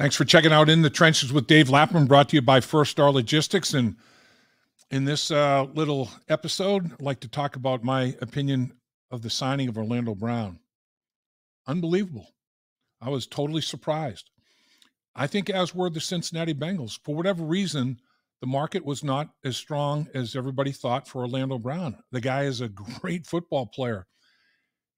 Thanks for checking out In the Trenches with Dave Lapham, brought to you by First Star Logistics. And in this uh, little episode, I'd like to talk about my opinion of the signing of Orlando Brown. Unbelievable. I was totally surprised. I think, as were the Cincinnati Bengals. For whatever reason, the market was not as strong as everybody thought for Orlando Brown. The guy is a great football player.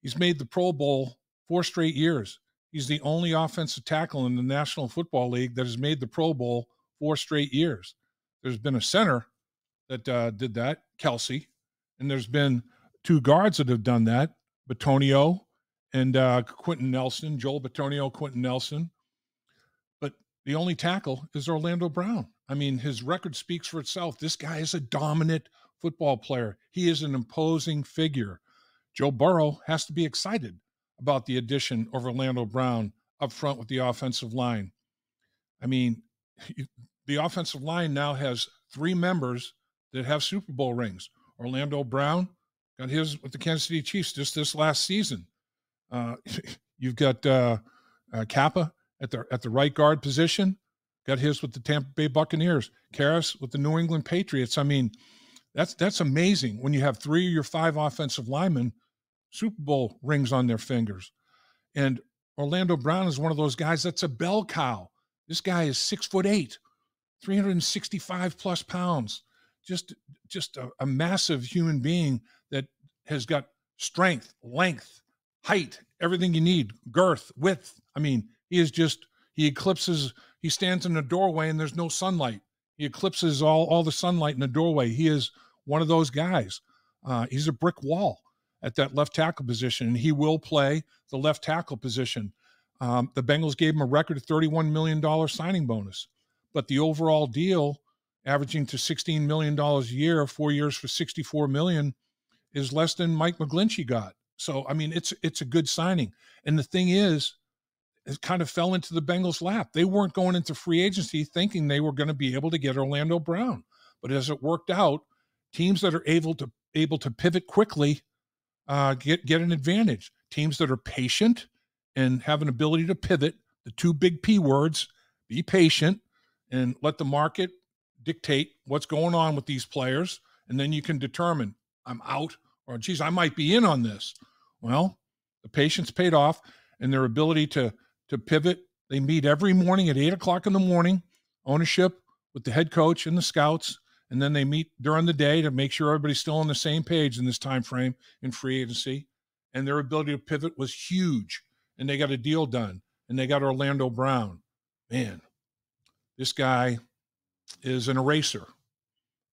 He's made the Pro Bowl four straight years. He's the only offensive tackle in the National Football League that has made the Pro Bowl four straight years. There's been a center that uh, did that, Kelce, and there's been two guards that have done that, Bitonio and uh, Quenton Nelson, Joel Bitonio, Quenton Nelson. But the only tackle is Orlando Brown. I mean, his record speaks for itself. This guy is a dominant football player. He is an imposing figure. Joe Burrow has to be excited about the addition of Orlando Brown up front with the offensive line. I mean, the offensive line now has three members that have Super Bowl rings. Orlando Brown got his with the Kansas City Chiefs just this last season. Uh, you've got uh, uh, Cappa at the at the right guard position, got his with the Tampa Bay Buccaneers. Karras with the New England Patriots. I mean, that's that's amazing when you have three of your five offensive linemen Super Bowl rings on their fingers. And Orlando Brown is one of those guys that's a bell cow. This guy is six foot eight, 365 plus pounds. Just, just a, a massive human being that has got strength, length, height, everything you need, girth, width. I mean, he is just, he eclipses, he stands in a doorway and there's no sunlight. He eclipses all, all the sunlight in the doorway. He is one of those guys. Uh, he's a brick wall at that left tackle position, and he will play the left tackle position. Um, the Bengals gave him a record $31 million signing bonus, but the overall deal, averaging to $16 million a year, four years for 64 million, is less than Mike McGlinchey got. So, I mean, it's it's a good signing. And the thing is, it kind of fell into the Bengals' lap. They weren't going into free agency thinking they were going to be able to get Orlando Brown. But as it worked out, teams that are able to able to pivot quickly uh, get get an advantage. Teams that are patient and have an ability to pivot, the two big P words, be patient and let the market dictate what's going on with these players, and then you can determine I'm out or geez, I might be in on this. Well, the patience paid off, and their ability to to pivot. They meet every morning at eight o'clock in the morning. Ownership with the head coach and the scouts and then they meet during the day to make sure everybody's still on the same page in this time frame in free agency. And their ability to pivot was huge. And they got a deal done. And they got orlando brown. Man this guy is an eraser.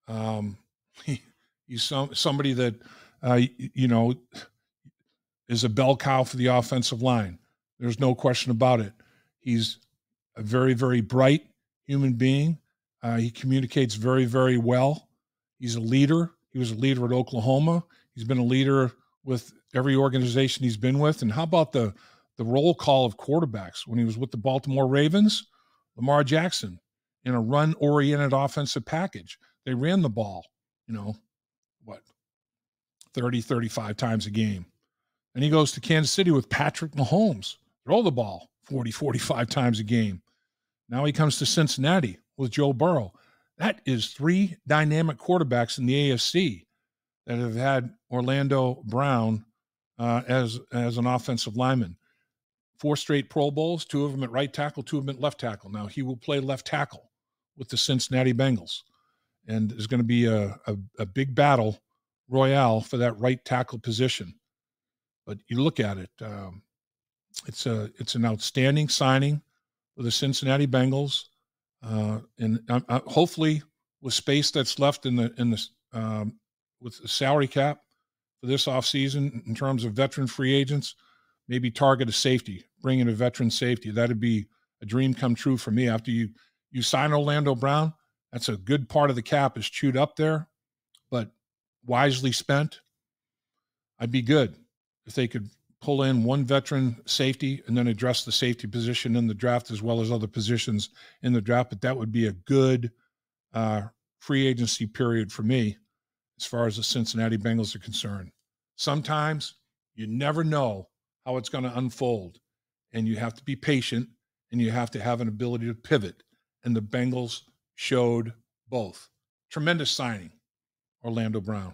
Um, he, he's some, somebody that uh, you know is a bell cow for the offensive line. There's no question about it. He's a very very bright human being uh, he communicates very, very well. He's a leader. He was a leader at Oklahoma. He's been a leader with every organization he's been with. And how about the the roll call of quarterbacks when he was with the Baltimore Ravens? Lamar Jackson in a run oriented offensive package. They ran the ball, you know, what, 30, 35 times a game. And he goes to Kansas City with Patrick Mahomes, throw the ball 40, 45 times a game. Now he comes to Cincinnati with Joe Burrow. That is three dynamic quarterbacks in the AFC that have had Orlando Brown uh, as as an offensive lineman. Four straight Pro Bowls, two of them at right tackle, two of them at left tackle. Now he will play left tackle with the Cincinnati Bengals, and there's going to be a, a, a big battle royale for that right tackle position. But you look at it, um, it's a it's an outstanding signing for the Cincinnati Bengals. Uh, and uh, hopefully, with space that's left in the in the um, with the salary cap for this offseason in terms of veteran free agents, maybe target a safety, bring in a veteran safety. That'd be a dream come true for me. After you you sign Orlando Brown, that's a good part of the cap is chewed up there, but wisely spent. I'd be good if they could pull in one veteran safety and then address the safety position in the draft as well as other positions in the draft. But that would be a good uh, free agency period for me as far as the Cincinnati Bengals are concerned. Sometimes you never know how it's going to unfold, and you have to be patient and you have to have an ability to pivot. And the Bengals showed both. Tremendous signing, Orlando Brown.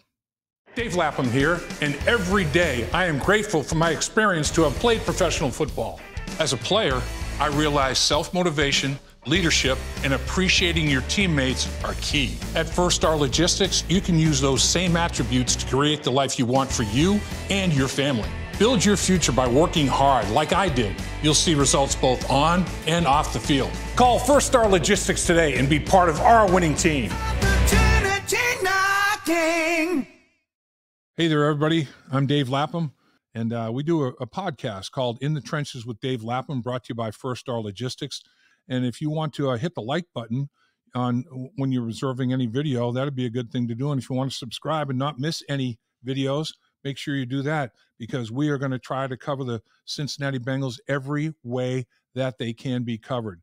Dave Lapham here, and every day I am grateful for my experience to have played professional football. As a player, I realized self motivation, leadership, and appreciating your teammates are key. At First Star Logistics, you can use those same attributes to create the life you want for you and your family. Build your future by working hard like I did. You'll see results both on and off the field. Call First Star Logistics today and be part of our winning team. Hey there, everybody. I'm Dave Lapham, and uh, we do a, a, podcast called In the Trenches with Dave Lapham, brought to you by First Star Logistics. And if you want to uh, hit the like button on when you're reserving any video, that'd be a good thing to do. And if you want to subscribe and not miss any videos, make sure you do that because we are going to try to cover the Cincinnati Bengals every way that they can be covered.